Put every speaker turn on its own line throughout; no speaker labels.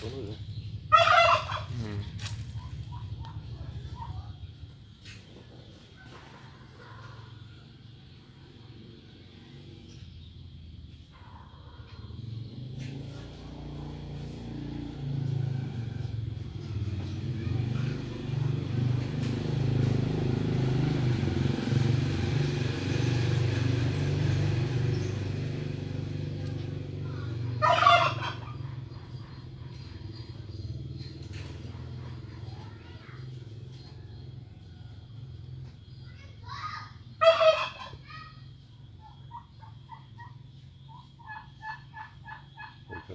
嗯。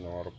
na hora